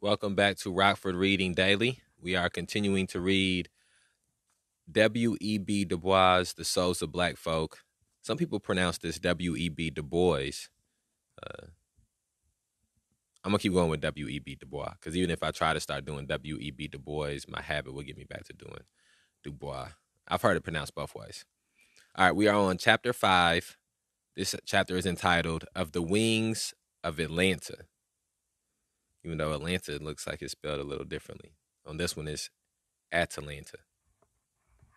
Welcome back to Rockford Reading Daily. We are continuing to read W.E.B. Du Bois, The Souls of Black Folk. Some people pronounce this W.E.B. Du Bois. Uh, I'm gonna keep going with W.E.B. Du Bois because even if I try to start doing W.E.B. Du Bois, my habit will get me back to doing Du Bois. I've heard it pronounced both ways. All right, we are on chapter five. This chapter is entitled Of the Wings of Atlanta. Even though Atlanta looks like it's spelled a little differently. On this one, it's Atalanta.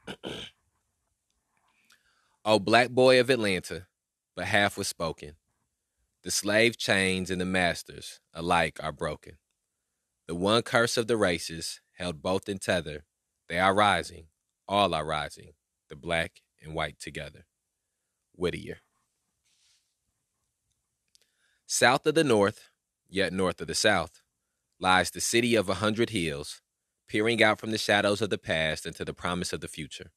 oh, black boy of Atlanta, but half was spoken. The slave chains and the masters alike are broken. The one curse of the races held both in tether. They are rising, all are rising, the black and white together. Whittier. South of the north, yet north of the south, lies the city of a hundred hills, peering out from the shadows of the past into the promise of the future.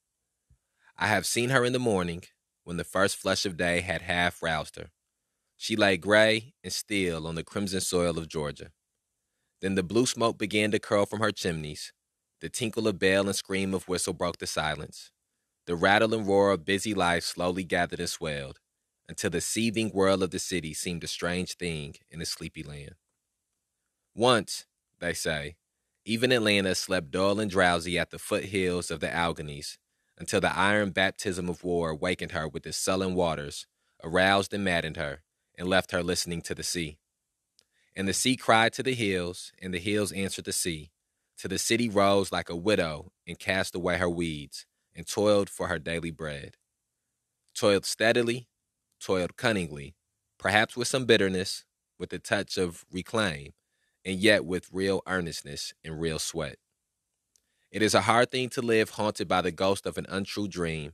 I have seen her in the morning, when the first flush of day had half roused her. She lay gray and still on the crimson soil of Georgia. Then the blue smoke began to curl from her chimneys. The tinkle of bell and scream of whistle broke the silence. The rattle and roar of busy life slowly gathered and swelled, until the seething whirl of the city seemed a strange thing in a sleepy land. Once, they say, even Atlanta slept dull and drowsy at the foothills of the Alleghanies, until the iron baptism of war awakened her with its sullen waters, aroused and maddened her, and left her listening to the sea. And the sea cried to the hills, and the hills answered the sea, till the city rose like a widow and cast away her weeds, and toiled for her daily bread. Toiled steadily, toiled cunningly, perhaps with some bitterness, with a touch of reclaim, and yet with real earnestness and real sweat. It is a hard thing to live haunted by the ghost of an untrue dream,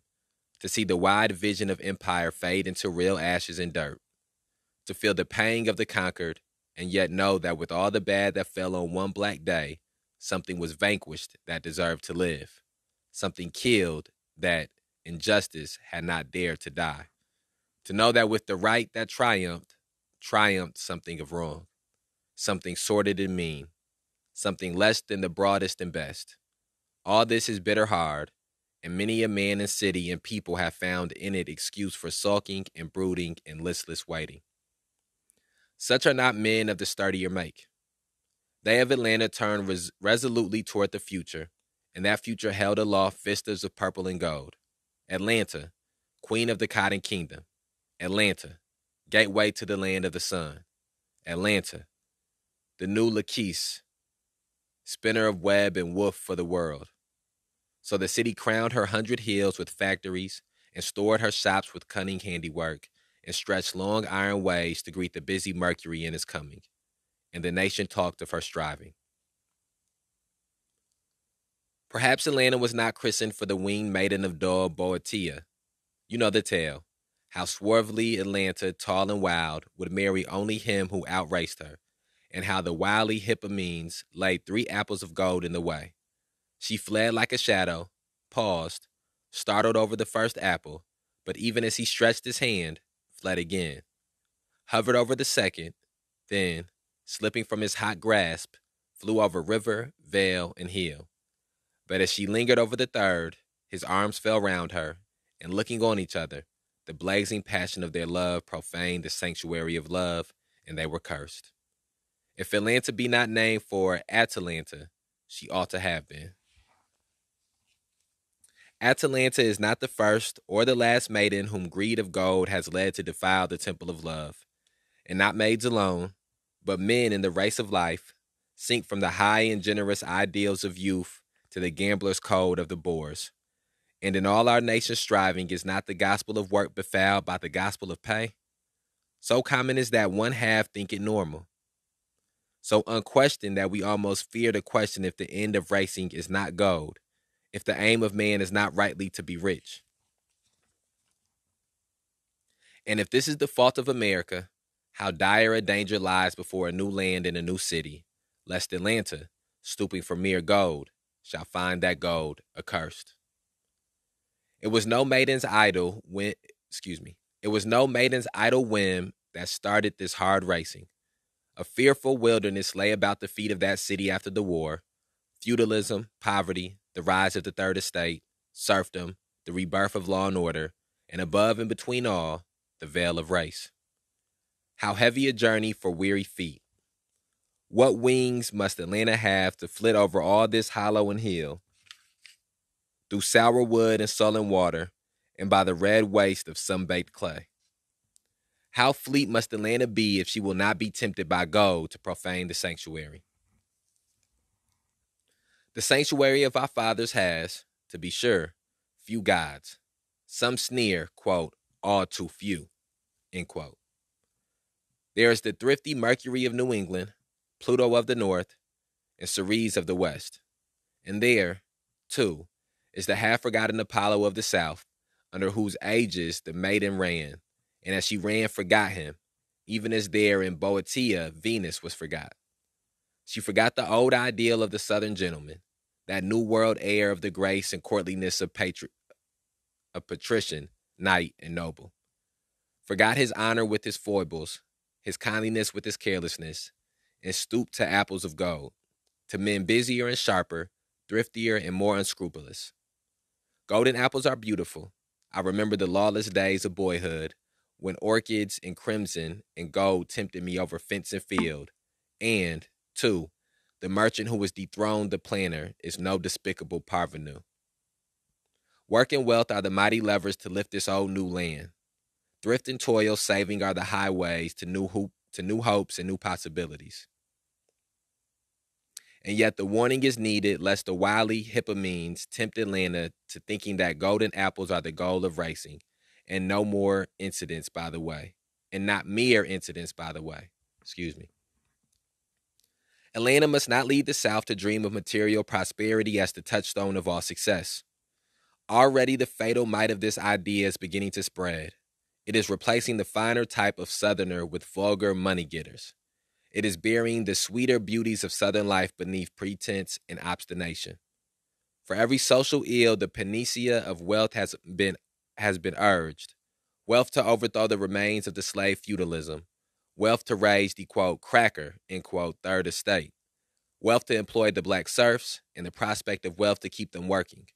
to see the wide vision of empire fade into real ashes and dirt, to feel the pang of the conquered, and yet know that with all the bad that fell on one black day, something was vanquished that deserved to live, something killed that injustice had not dared to die. To know that with the right that triumphed, triumphed something of wrong, something sordid and mean, something less than the broadest and best. All this is bitter hard, and many a man and city and people have found in it excuse for sulking and brooding and listless waiting. Such are not men of the sturdier make. They of Atlanta turned res- resolutely toward the future, and that future held aloft vistas of purple and gold. Atlanta, queen of the cotton kingdom. Atlanta, gateway to the land of the sun. Atlanta, the new Lachesis, spinner of web and woof for the world. So the city crowned her hundred hills with factories and stored her shops with cunning handiwork and stretched long iron ways to greet the busy Mercury in his coming. And the nation talked of her striving. Perhaps Atlanta was not christened for the winged maiden of dull Boeotia. You know the tale how swarthily Atlanta, tall and wild, would marry only him who outraced her, and how the wily Hippomenes laid three apples of gold in the way. She fled like a shadow, paused, startled over the first apple, but even as he stretched his hand, fled again, hovered over the second, then, slipping from his hot grasp, flew over river, vale, and hill. But as she lingered over the third, his arms fell round her, and looking on each other, the blazing passion of their love profaned the sanctuary of love, and they were cursed. If Atlanta be not named for Atalanta, she ought to have been. Atalanta is not the first or the last maiden whom greed of gold has led to defile the temple of love. And not maids alone, but men in the race of life sink from the high and generous ideals of youth to the gambler's code of the boors. And in all our nation's striving is not the gospel of work befouled by the gospel of pay? So common is that one half think it normal. So unquestioned that we almost fear to question if the end of racing is not gold, if the aim of man is not rightly to be rich. And if this is the fault of America, how dire a danger lies before a new land and a new city, lest Atlanta, stooping for mere gold, shall find that gold accursed. It was no maiden's idle when excuse me. It was no maiden's idle whim that started this hard racing. A fearful wilderness lay about the feet of that city after the war feudalism, poverty, the rise of the third estate, serfdom, the rebirth of law and order, and above and between all, the veil of race. How heavy a journey for weary feet. What wings must Atlanta have to flit over all this hollow and hill, through sour wood and sullen water, and by the red waste of sun-baked clay? How fleet must Atlanta be if she will not be tempted by gold to profane the sanctuary? The sanctuary of our fathers has, to be sure, few gods. Some sneer, quote, all too few, end quote. There is the thrifty Mercury of New England, Pluto of the North, and Ceres of the West. And there, too, is the half forgotten Apollo of the South, under whose aegis the maiden ran, and as she ran, forgot him, even as there in Boeotia Venus was forgot. She forgot the old ideal of the Southern gentleman, that new world air of the grace and courtliness of, patri- of patrician, knight, and noble. Forgot his honor with his foibles, his kindliness with his carelessness, and stooped to apples of gold, to men busier and sharper, thriftier and more unscrupulous. Golden apples are beautiful. I remember the lawless days of boyhood, when orchids and crimson and gold tempted me over fence and field, and, too, the merchant who has dethroned the planter is no despicable parvenu. Work and wealth are the mighty levers to lift this old new land. Thrift and toil saving are the highways to new hoop, to new hopes and new possibilities. And yet the warning is needed lest the wily hippomenes tempt Atlanta to thinking that golden apples are the goal of racing, and no more incidents by the way, and not mere incidents by the way. Excuse me. Atlanta must not lead the South to dream of material prosperity as the touchstone of all success. Already the fatal might of this idea is beginning to spread. It is replacing the finer type of Southerner with vulgar money getters. It is burying the sweeter beauties of Southern life beneath pretense and obstination. For every social ill, the panacea of wealth has been has been urged. Wealth to overthrow the remains of the slave feudalism. Wealth to raise the quote cracker, end quote, third estate. Wealth to employ the black serfs, and the prospect of wealth to keep them working.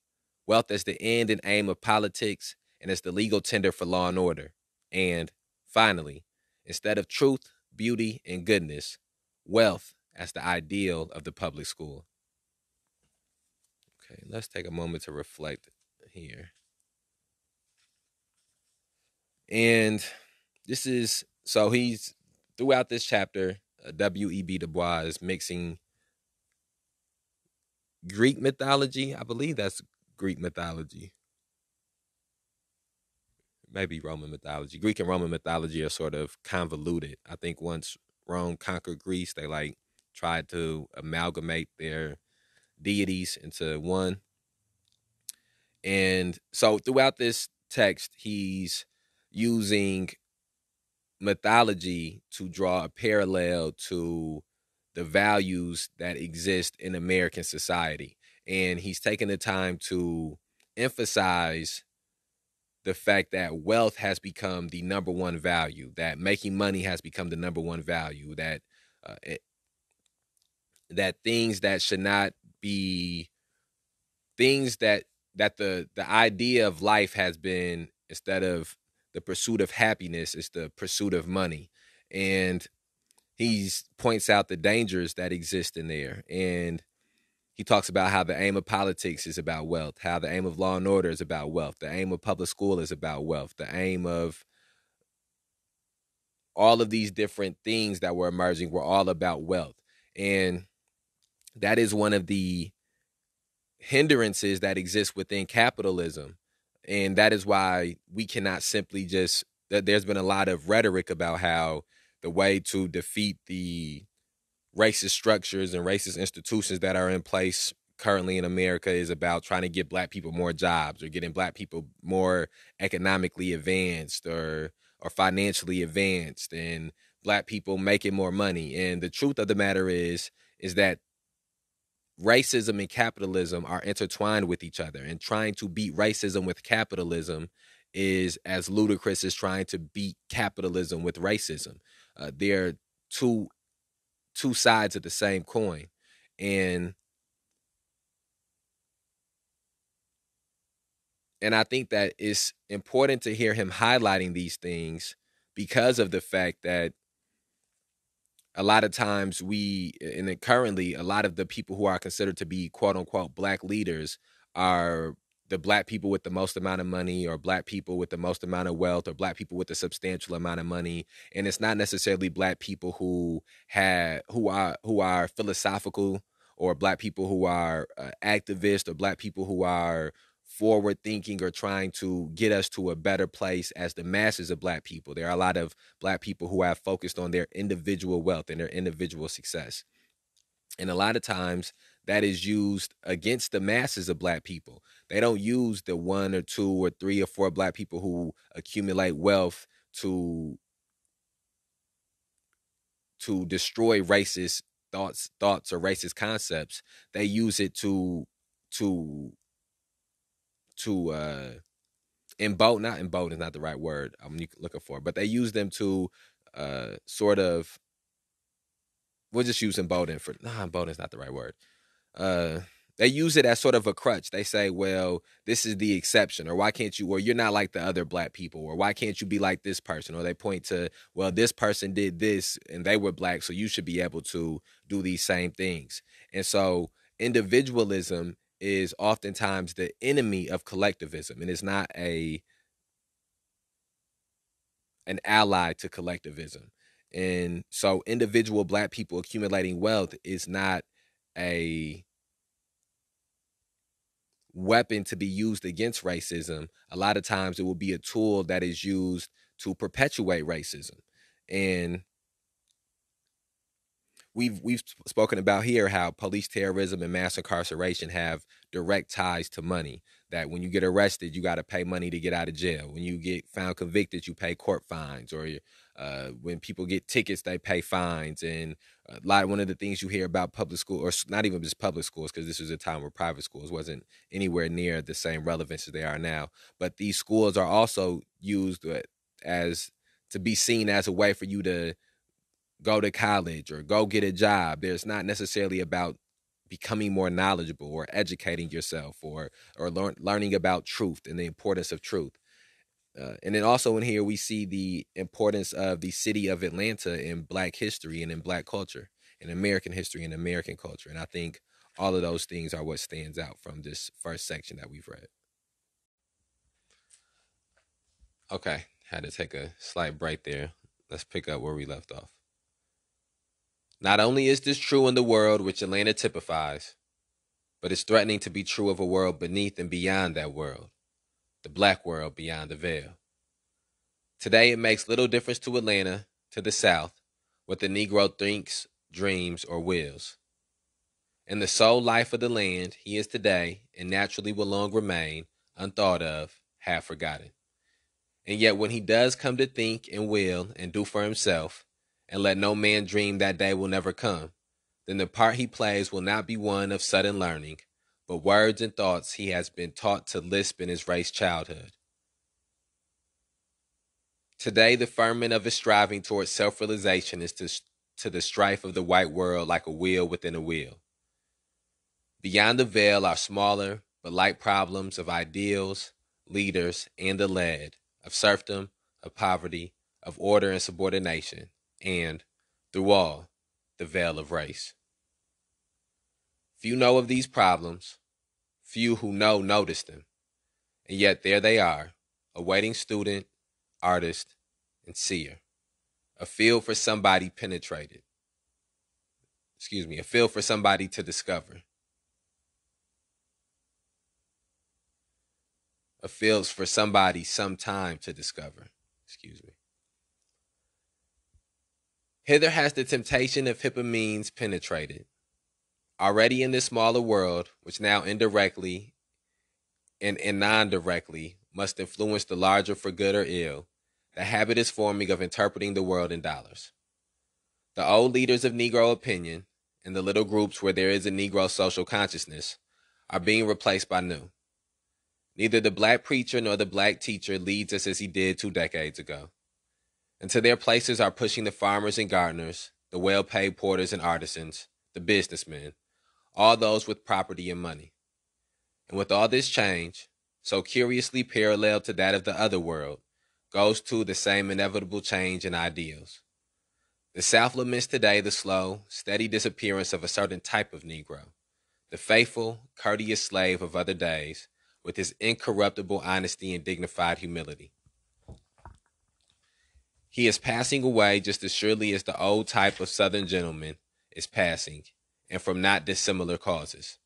Wealth as the end and aim of politics, and as the legal tender for law and order. And, finally, instead of truth, beauty, and goodness, wealth as the ideal of the public school. Okay, let's take a moment to reflect here. And this is so he's throughout this chapter, uh, W.E.B. Du Bois is mixing Greek mythology. I believe that's Greek mythology. Maybe Roman mythology. Greek and Roman mythology are sort of convoluted. I think once Rome conquered Greece, they like tried to amalgamate their deities into one. And so throughout this text, he's using mythology to draw a parallel to the values that exist in American society. And he's taken the time to emphasize the fact that wealth has become the number one value, that making money has become the number one value, that uh, it, that things that should not be things that that the the idea of life has been instead of the pursuit of happiness is the pursuit of money. And he points out the dangers that exist in there. And he talks about how the aim of politics is about wealth how the aim of law and order is about wealth the aim of public school is about wealth the aim of all of these different things that were emerging were all about wealth. And that is one of the hindrances that exist within capitalism. And that is why we cannot simply just there's been a lot of rhetoric about how the way to defeat the racist structures and racist institutions that are in place currently in America is about trying to get black people more jobs or getting black people more economically advanced or or financially advanced and black people making more money. And the truth of the matter is is that racism and capitalism are intertwined with each other and trying to beat racism with capitalism is as ludicrous as trying to beat capitalism with racism. Uh, they're two two sides of the same coin. And and I think that it's important to hear him highlighting these things because of the fact that a lot of times we and currently a lot of the people who are considered to be quote unquote black leaders are the black people with the most amount of money or black people with the most amount of wealth or black people with a substantial amount of money and it's not necessarily black people who have who are who are philosophical or black people who are uh, activists or black people who are forward thinking or trying to get us to a better place as the masses of black people. There are a lot of black people who have focused on their individual wealth and their individual success. And a lot of times that is used against the masses of black people. They don't use the one or two or three or four black people who accumulate wealth to to destroy racist thoughts thoughts or racist concepts. They use it to to to uh embolden not embolden is not the right word I'm looking for, but they use them to uh sort of we'll just use embolden for nah embolden is not the right word. Uh they use it as sort of a crutch. They say, well, this is the exception, or why can't you, or you're not like the other black people, or why can't you be like this person? Or they point to, well, this person did this and they were black, so you should be able to do these same things. And so individualism is oftentimes the enemy of collectivism and is not a an ally to collectivism. And so individual black people accumulating wealth is not a weapon to be used against racism. A lot of times it will be a tool that is used to perpetuate racism. And we've we've spoken about here how police terrorism and mass incarceration have direct ties to money. That when you get arrested, you got to pay money to get out of jail. When you get found convicted, you pay court fines, or uh, when people get tickets, they pay fines. And a lot one of the things you hear about public school, or not even just public schools, because this was a time where private schools wasn't anywhere near the same relevance as they are now. But these schools are also used uh, as to be seen as a way for you to go to college or go get a job. There's not necessarily about becoming more knowledgeable or educating yourself or or learn, learning about truth and the importance of truth. Uh, and then also in here we see the importance of the city of Atlanta in Black history and in Black culture, in American history and American culture. And I think all of those things are what stands out from this first section that we've read. Okay, had to take a slight break there. Let's pick up where we left off. Not only is this true in the world which Atlanta typifies, but it's threatening to be true of a world beneath and beyond that world, the black world beyond the veil. Today, it makes little difference to Atlanta, to the South, what the Negro thinks, dreams, or wills. In the soul life of the land, he is today, and naturally will long remain, unthought of, half forgotten. And yet, when he does come to think and will and do for himself, and let no man dream that day will never come, then the part he plays will not be one of sudden learning, but words and thoughts he has been taught to lisp in his race childhood. Today, the ferment of his striving towards self realization is to, to the strife of the white world like a wheel within a wheel. Beyond the veil are smaller but light problems of ideals, leaders, and the lead, of serfdom, of poverty, of order and subordination, and, through all, the veil of race. Few know of these problems, few who know notice them, and yet there they are, awaiting student, artist, and seer, a field for somebody penetrated. Excuse me, a field for somebody to discover. A field for somebody some time to discover. Excuse me. Hither has the temptation of Hippomenes penetrated. Already in this smaller world, which now indirectly and, and non directly must influence the larger for good or ill, the habit is forming of interpreting the world in dollars. The old leaders of Negro opinion and the little groups where there is a Negro social consciousness are being replaced by new. Neither the black preacher nor the black teacher leads us as he did two decades ago. Into their places are pushing the farmers and gardeners, the well paid porters and artisans, the businessmen, all those with property and money. And with all this change, so curiously parallel to that of the other world, goes to the same inevitable change in ideals. The South laments today the slow, steady disappearance of a certain type of Negro, the faithful, courteous slave of other days, with his incorruptible honesty and dignified humility. He is passing away just as surely as the old type of Southern gentleman is passing, and from not dissimilar causes.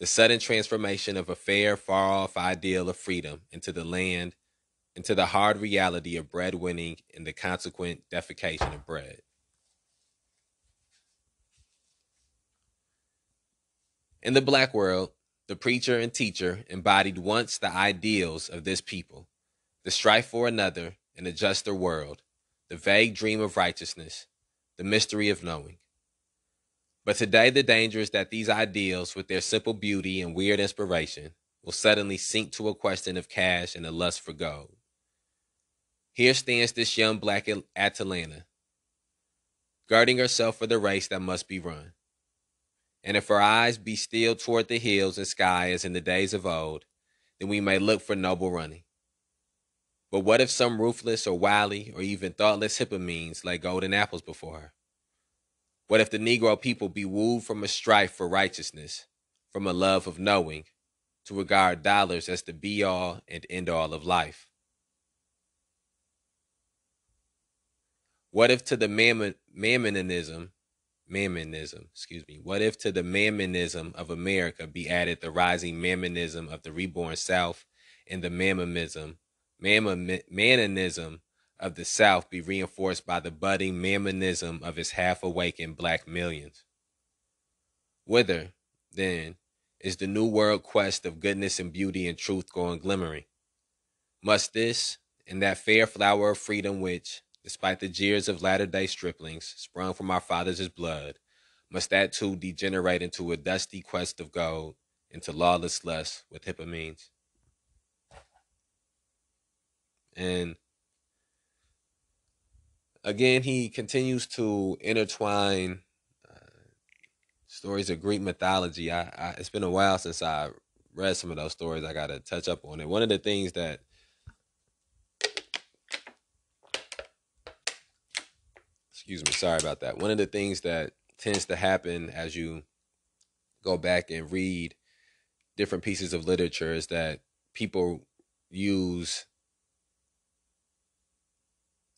The sudden transformation of a fair, far off ideal of freedom into the land, into the hard reality of breadwinning and the consequent defecation of bread. In the black world, the preacher and teacher embodied once the ideals of this people the strife for another and a juster world, the vague dream of righteousness, the mystery of knowing. But today, the danger is that these ideals, with their simple beauty and weird inspiration, will suddenly sink to a question of cash and a lust for gold. Here stands this young black Atalanta, girding herself for the race that must be run. And if our eyes be still toward the hills and sky as in the days of old, then we may look for noble running. But what if some ruthless or wily or even thoughtless hippomenes lay golden apples before her? What if the Negro people be wooed from a strife for righteousness, from a love of knowing, to regard dollars as the be all and end all of life? What if to the mammon, mammonism mammonism, excuse me. What if to the mammonism of America be added the rising mammonism of the reborn South and the mammonism, mammonism of the South be reinforced by the budding mammonism of its half awakened black millions? Whither, then, is the new world quest of goodness and beauty and truth going glimmering? Must this and that fair flower of freedom which, despite the jeers of latter day striplings sprung from our fathers' blood, must that too degenerate into a dusty quest of gold, into lawless lust with hippomenes? And again, he continues to intertwine uh, stories of Greek mythology. I, I, it's been a while since I read some of those stories. I got to touch up on it. One of the things that excuse me, sorry about that. One of the things that tends to happen as you go back and read different pieces of literature is that people use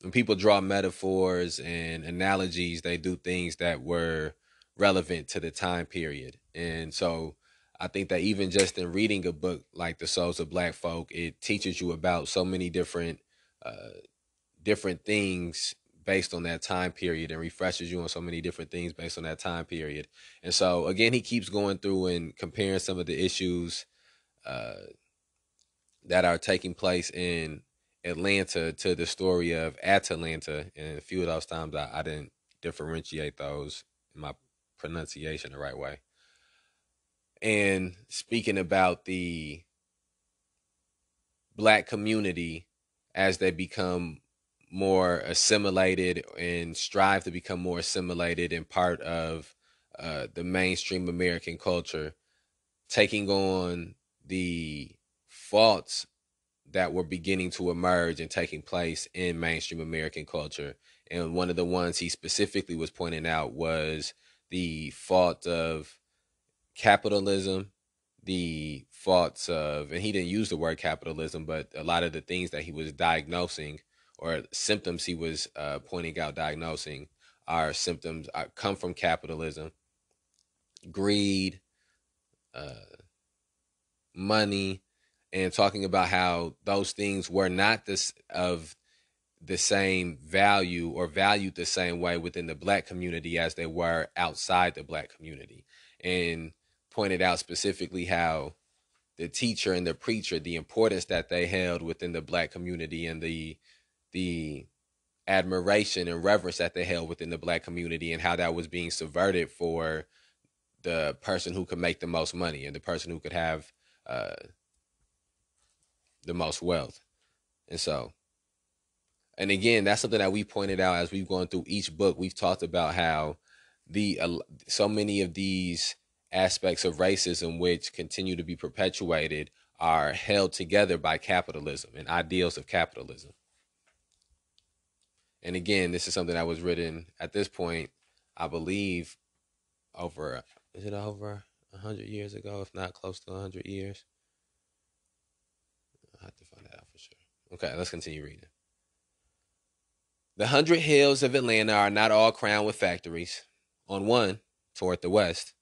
when people draw metaphors and analogies, they do things that were relevant to the time period. And so I think that even just in reading a book like The Souls of Black Folk, it teaches you about so many different uh, different things based on that time period and refreshes you on so many different things based on that time period. And so again, he keeps going through and comparing some of the issues uh, that are taking place in Atlanta to the story of Atalanta. And a few of those times I, I didn't differentiate those in my pronunciation the right way. And speaking about the black community as they become more assimilated and strive to become more assimilated and part of uh, the mainstream American culture, taking on the faults that were beginning to emerge and taking place in mainstream American culture. And one of the ones he specifically was pointing out was the fault of capitalism, the faults of, and he didn't use the word capitalism, but a lot of the things that he was diagnosing or symptoms he was uh, pointing out, diagnosing, are symptoms uh, come from capitalism, greed, uh, money, and talking about how those things were not this of the same value or valued the same way within the black community as they were outside the black community, and pointed out specifically how the teacher and the preacher, the importance that they held within the black community and the the admiration and reverence that they held within the black community and how that was being subverted for the person who could make the most money and the person who could have uh, the most wealth. And so, And again, that's something that we pointed out as we've gone through each book. We've talked about how the uh, so many of these aspects of racism which continue to be perpetuated are held together by capitalism and ideals of capitalism. And again, this is something that was written at this point, I believe, over is it over hundred years ago, if not close to hundred years. I have to find that out for sure. Okay, let's continue reading. The hundred hills of Atlanta are not all crowned with factories. On one, toward the west,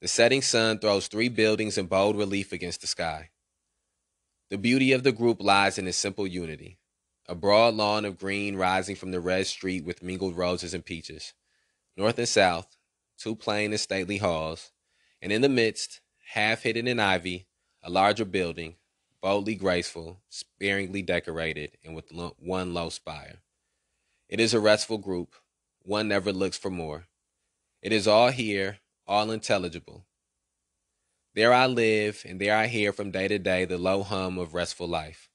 the setting sun throws three buildings in bold relief against the sky. The beauty of the group lies in its simple unity a broad lawn of green rising from the red street with mingled roses and peaches. North and south, two plain and stately halls, and in the midst, half hidden in ivy, a larger building, boldly graceful, sparingly decorated, and with one low spire. It is a restful group. One never looks for more. It is all here, all intelligible. There I live, and there I hear from day to day the low hum of restful life.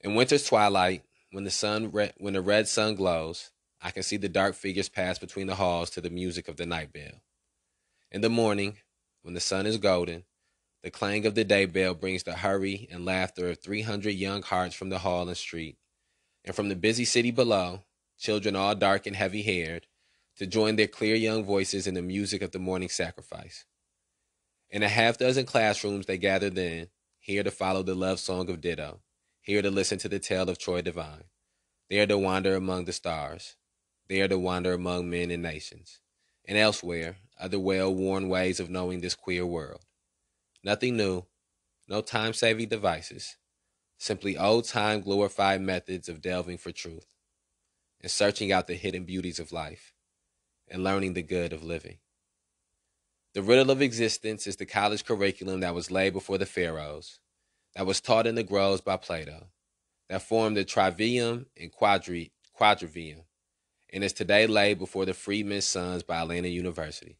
In winter's twilight, when the sun re- when the red sun glows, I can see the dark figures pass between the halls to the music of the night bell. In the morning, when the sun is golden, the clang of the day bell brings the hurry and laughter of 300 young hearts from the hall and street, and from the busy city below, children all dark and heavy haired, to join their clear young voices in the music of the morning sacrifice. In a half dozen classrooms they gather then, here to follow the love song of Dido, here to listen to the tale of Troy Divine, there to wander among the stars, there to wander among men and nations, and elsewhere, other well worn ways of knowing this queer world. Nothing new, no time saving devices, simply old time glorified methods of delving for truth and searching out the hidden beauties of life and learning the good of living. The riddle of existence is the college curriculum that was laid before the pharaohs, that was taught in the groves by Plato, that formed the trivium and quadri- quadrivium, and is today laid before the freedmen's sons by Atlanta University.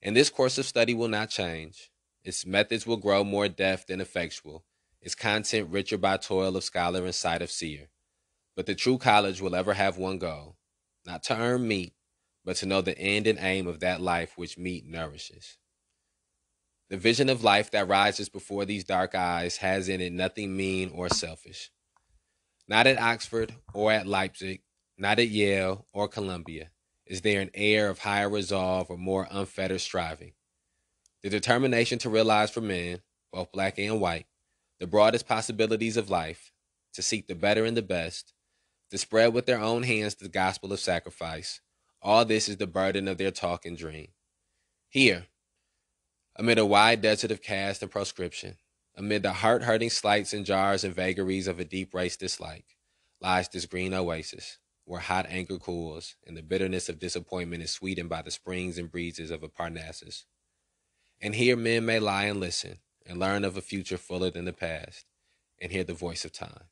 And this course of study will not change. Its methods will grow more deft and effectual, its content richer by toil of scholar and sight of seer. But the true college will ever have one goal not to earn meat, but to know the end and aim of that life which meat nourishes. The vision of life that rises before these dark eyes has in it nothing mean or selfish. Not at Oxford or at Leipzig, not at Yale or Columbia, is there an air of higher resolve or more unfettered striving. The determination to realize for men, both black and white, the broadest possibilities of life, to seek the better and the best, to spread with their own hands the gospel of sacrifice. All this is the burden of their talk and dream. Here, amid a wide desert of caste and proscription, amid the heart hurting slights and jars and vagaries of a deep race dislike, lies this green oasis, where hot anger cools and the bitterness of disappointment is sweetened by the springs and breezes of a Parnassus. And here men may lie and listen and learn of a future fuller than the past and hear the voice of time.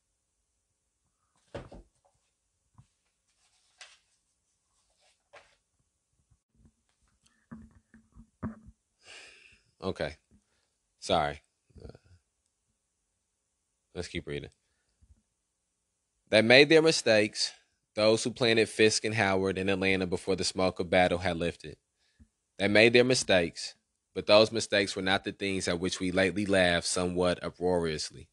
Okay. Sorry. Uh, let's keep reading. They made their mistakes, those who planted Fisk and Howard in Atlanta before the smoke of battle had lifted. They made their mistakes, but those mistakes were not the things at which we lately laugh somewhat uproariously.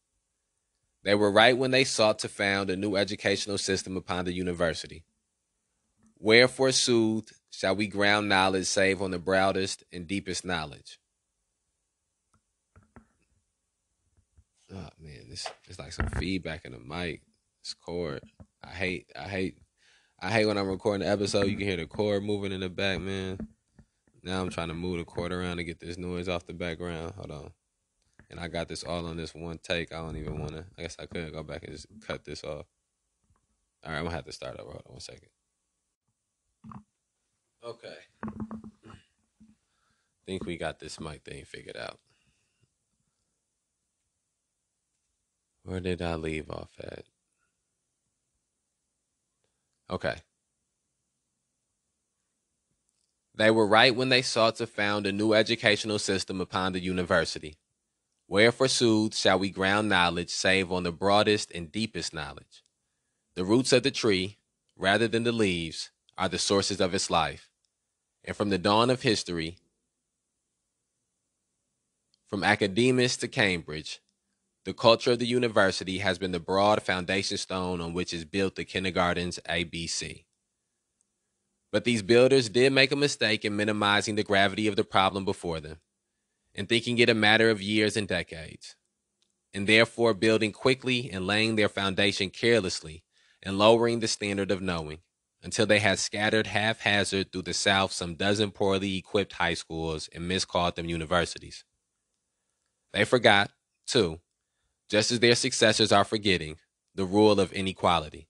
They were right when they sought to found a new educational system upon the university. Where, forsooth, shall we ground knowledge save on the broadest and deepest knowledge? Oh man, this it's like some feedback in the mic. It's cord. I hate I hate I hate when I'm recording the episode, you can hear the cord moving in the back, man. Now I'm trying to move the cord around to get this noise off the background. Hold on. And I got this all on this one take. I don't even wanna I guess I could go back and just cut this off. Alright, I'm gonna have to start over. Hold on one second. Okay. Think we got this mic thing figured out. Where did I leave off at? Okay. They were right when they sought to found a new educational system upon the university. Where forsooth shall we ground knowledge save on the broadest and deepest knowledge? The roots of the tree, rather than the leaves, are the sources of its life. And from the dawn of history, from Academus to Cambridge, the culture of the university has been the broad foundation stone on which is built the kindergarten's ABC. But these builders did make a mistake in minimizing the gravity of the problem before them, and thinking it a matter of years and decades, and therefore building quickly and laying their foundation carelessly and lowering the standard of knowing until they had scattered haphazard through the South some dozen poorly equipped high schools and miscalled them universities. They forgot, too, just as their successors are forgetting, the rule of inequality.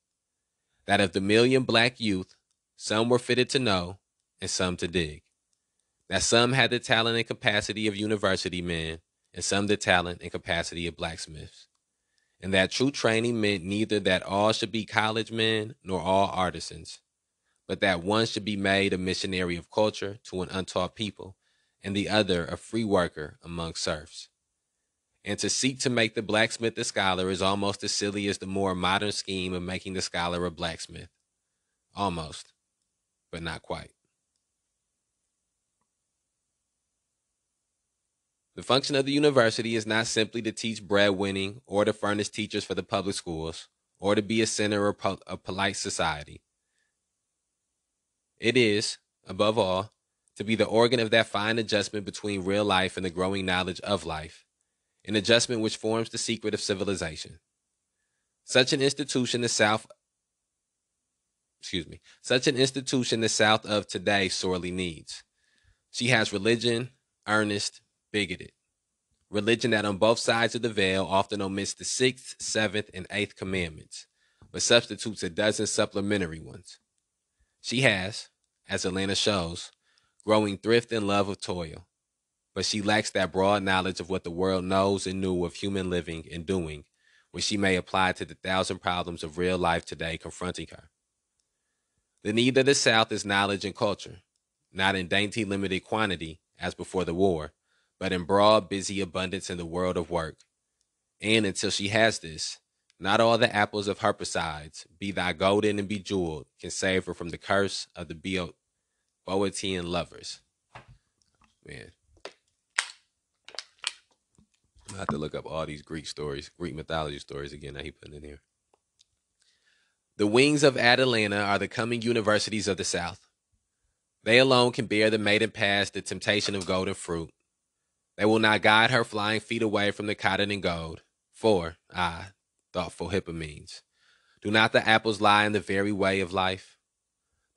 That of the million black youth, some were fitted to know and some to dig. That some had the talent and capacity of university men, and some the talent and capacity of blacksmiths. And that true training meant neither that all should be college men nor all artisans, but that one should be made a missionary of culture to an untaught people, and the other a free worker among serfs and to seek to make the blacksmith a scholar is almost as silly as the more modern scheme of making the scholar a blacksmith. Almost, but not quite. The function of the university is not simply to teach breadwinning or to furnish teachers for the public schools or to be a center of, po- of polite society. It is, above all, to be the organ of that fine adjustment between real life and the growing knowledge of life an adjustment which forms the secret of civilization. Such an institution the South excuse me, such an institution the South of today sorely needs. She has religion, earnest, bigoted. Religion that on both sides of the veil often omits the sixth, seventh, and eighth commandments, but substitutes a dozen supplementary ones. She has, as Atlanta shows, growing thrift and love of toil, but she lacks that broad knowledge of what the world knows and knew of human living and doing, which she may apply to the thousand problems of real life today confronting her. The need of the South is knowledge and culture, not in dainty limited quantity as before the war, but in broad, busy abundance in the world of work. And until she has this, not all the apples of Hesperides, be thy golden and bejeweled, can save her from the curse of the Boeotian lovers. Man, I have to look up all these Greek stories, Greek mythology stories again that he put in here. The wings of Atalanta are the coming universities of the South. They alone can bear the maiden past the temptation of golden fruit. They will not guide her flying feet away from the cotton and gold. For, ah, thoughtful Hippomenes, do not the apples lie in the very way of life?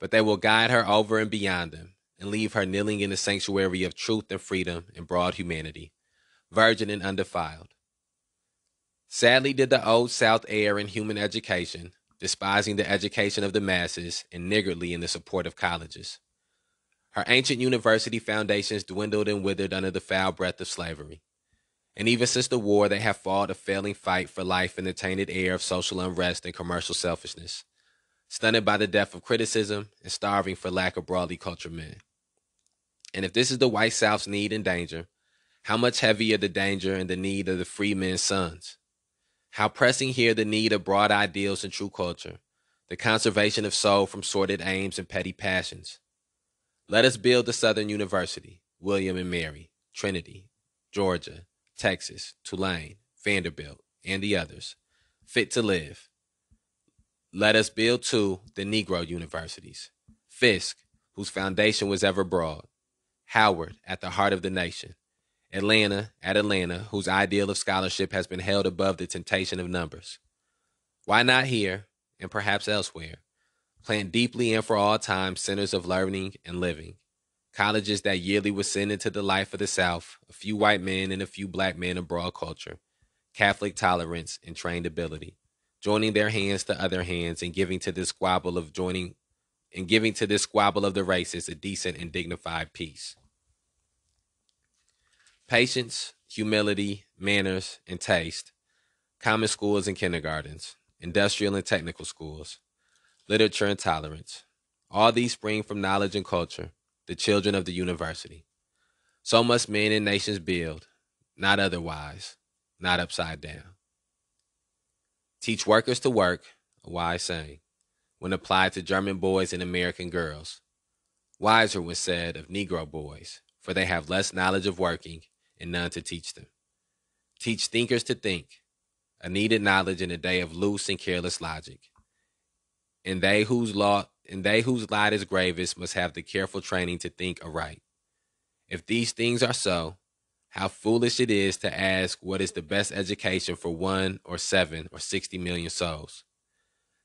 But they will guide her over and beyond them, and leave her kneeling in the sanctuary of truth and freedom and broad humanity virgin and undefiled. Sadly, did the old South err in human education, despising the education of the masses and niggardly in the support of colleges. Her ancient university foundations dwindled and withered under the foul breath of slavery. And even since the war, they have fought a failing fight for life in the tainted air of social unrest and commercial selfishness, stunted by the death of criticism and starving for lack of broadly cultured men. And if this is the white South's need and danger, how much heavier the danger and the need of the free men's sons? How pressing here the need of broad ideals and true culture, the conservation of soul from sordid aims and petty passions. Let us build the Southern University, William and Mary, Trinity, Georgia, Texas, Tulane, Vanderbilt, and the others, fit to live. Let us build too the Negro universities, Fisk, whose foundation was ever broad, Howard at the heart of the nation, Atlanta at Atlanta, whose ideal of scholarship has been held above the temptation of numbers. Why not here, and perhaps elsewhere, plant deeply and for all time centers of learning and living, colleges that yearly would send into the life of the South a few white men and a few black men of broad culture, Catholic tolerance, and trained ability, joining their hands to other hands and giving to this squabble of joining and giving to this squabble of the races a decent and dignified peace. Patience, humility, manners, and taste. Common schools and kindergartens. Industrial and technical schools. Literature and tolerance. All these spring from knowledge and culture, the children of the university. So must men and nations build, not otherwise, not upside down. Teach workers to work, a wise saying, when applied to German boys and American girls. Wiser when said of Negro boys, for they have less knowledge of working and none to teach them. Teach thinkers to think, a needed knowledge in a day of loose and careless logic. And they whose law and they whose lot is gravest must have the careful training to think aright. If these things are so, how foolish it is to ask what is the best education for one or seven or sixty million souls.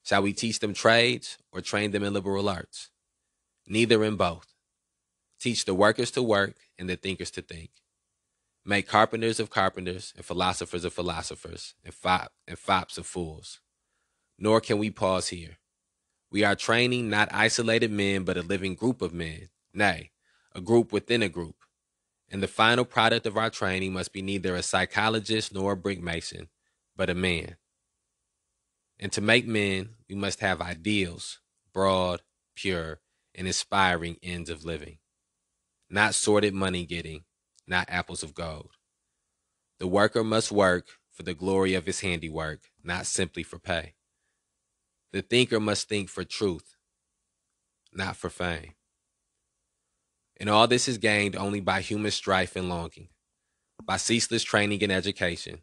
Shall we teach them trades or train them in liberal arts? Neither in both. Teach the workers to work and the thinkers to think. Make carpenters of carpenters and philosophers of philosophers and, fop, and fops of fools. Nor can we pause here. We are training not isolated men, but a living group of men, nay, a group within a group. And the final product of our training must be neither a psychologist nor a brick mason, but a man. And to make men, we must have ideals, broad, pure, and inspiring ends of living, not sordid money getting, not apples of gold. The worker must work for the glory of his handiwork, not simply for pay. The thinker must think for truth, not for fame. And all this is gained only by human strife and longing, by ceaseless training and education,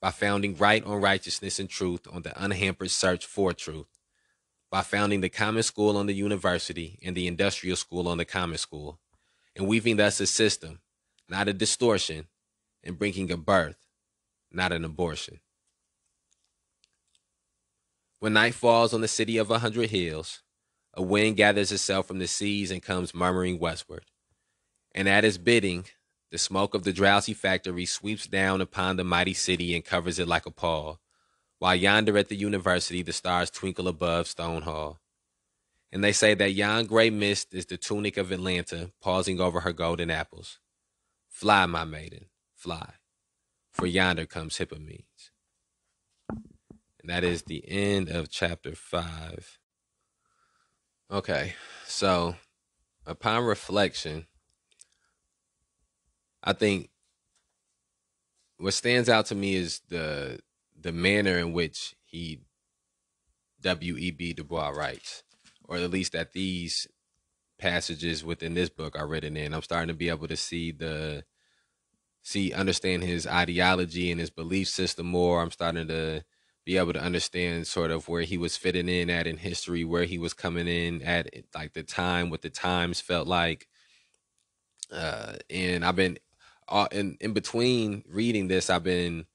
by founding right on righteousness and truth on the unhampered search for truth, by founding the common school on the university and the industrial school on the common school, and weaving thus a system, not a distortion, and bringing a birth, not an abortion. When night falls on the city of a hundred hills, a wind gathers itself from the seas and comes murmuring westward. And at its bidding, the smoke of the drowsy factory sweeps down upon the mighty city and covers it like a pall, while yonder at the university the stars twinkle above Stone Hall. And they say that yon gray mist is the tunic of Atalanta pausing over her golden apples. Fly, my maiden, fly, for yonder comes Hippomenes. And that is the end of chapter five. Okay, so upon reflection, I think what stands out to me is the the manner in which he W. E. B. Du Bois writes, or at least that these passages within this book I read it in. I'm starting to be able to see the see understand his ideology and his belief system more. I'm starting to be able to understand sort of where he was fitting in at in history, where he was coming in at like the time, what the times felt like. Uh, and I've been uh, in in between reading this, I've been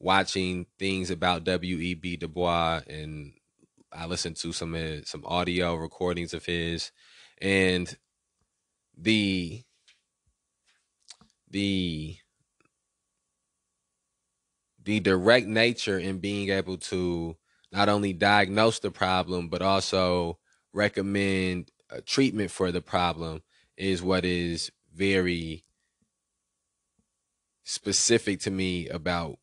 watching things about W.E.B. Du Bois, and I listened to some uh, some audio recordings of his, and the the the direct nature in being able to not only diagnose the problem but also recommend a treatment for the problem is what is very specific to me about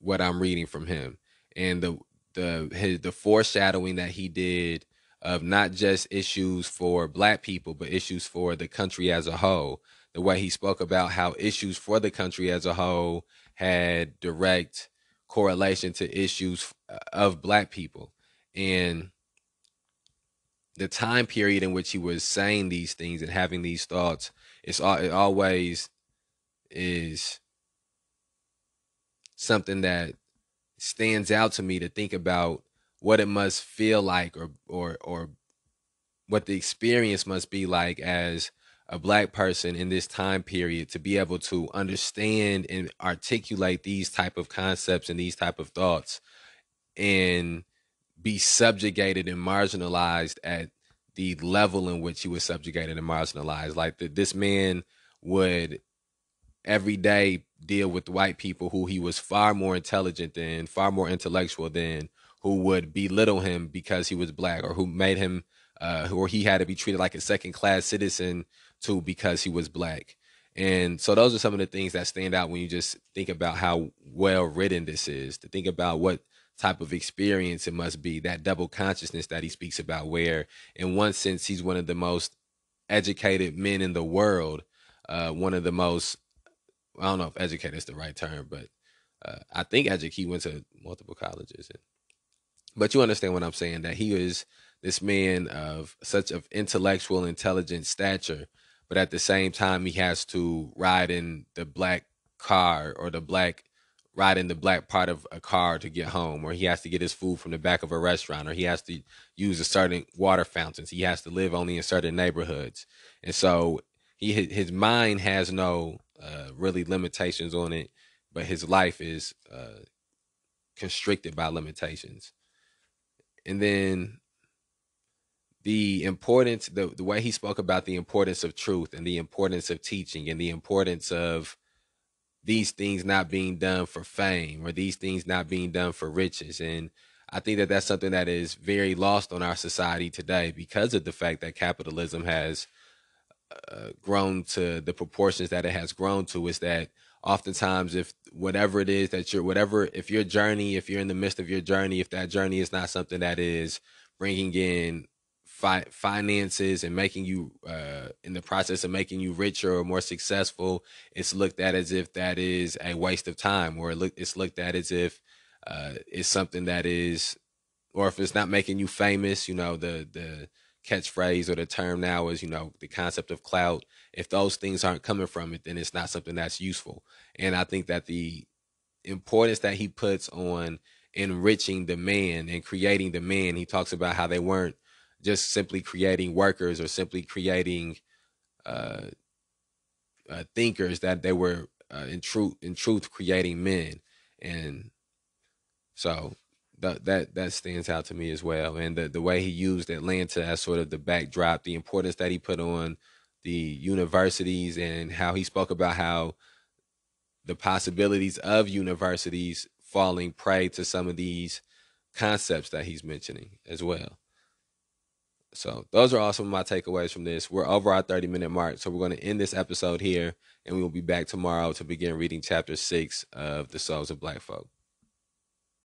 what I'm reading from him. And the the his, the foreshadowing that he did of not just issues for black people but issues for the country as a whole. The way he spoke about how issues for the country as a whole had direct correlation to issues uh, of black people. And the time period in which he was saying these things and having these thoughts it's it always is something that stands out to me to think about what it must feel like or or or what the experience must be like as a black person in this time period to be able to understand and articulate these type of concepts and these type of thoughts and be subjugated and marginalized at the level in which he was subjugated and marginalized. Like the, this man would every day deal with white people who he was far more intelligent than, far more intellectual than, who would belittle him because he was black, or who made him, uh, or he had to be treated like a second class citizen too because he was black. And so those are some of the things that stand out when you just think about how well written this is. To think about what type of experience it must be, that double consciousness that he speaks about, where in one sense he's one of the most educated men in the world, uh, one of the most I don't know if educated is the right term, but uh, I think educate he went to multiple colleges. And, but you understand what I'm saying that he is this man of such of intellectual, intelligent stature, but at the same time he has to ride in the black car or the black ride in the black part of a car to get home, or he has to get his food from the back of a restaurant, or he has to use a certain water fountains. He has to live only in certain neighborhoods, and so he his mind has no uh, really limitations on it, but his life is uh, constricted by limitations. And then the importance, the, the way he spoke about the importance of truth and the importance of teaching and the importance of these things not being done for fame or these things not being done for riches. And I think that that's something that is very lost on our society today because of the fact that capitalism has uh, grown to the proportions that it has grown to. Is that oftentimes if whatever it is that you're whatever if your journey if you're in the midst of your journey if that journey is not something that is bringing in fi- finances and making you uh, in the process of making you richer or more successful it's looked at as if that is a waste of time or it's looked at as if uh, it's something that is or if it's not making you famous you know the the catchphrase or the term now is, you know, the concept of clout. If those things aren't coming from it, then it's not something that's useful. And I think that the importance that he puts on enriching the man and creating the man, he talks about how they weren't just simply creating workers or simply creating uh, uh, thinkers, that they were uh, in truth, in truth, creating men. And so that that that stands out to me as well. And the the way he used Atlanta as sort of the backdrop, the importance that he put on the universities, and how he spoke about how the possibilities of universities falling prey to some of these concepts that he's mentioning as well. So those are all some of my takeaways from this. We're over our 30 minute mark, so we're going to end this episode here, and we will be back tomorrow to begin reading chapter six of The Souls of Black Folk.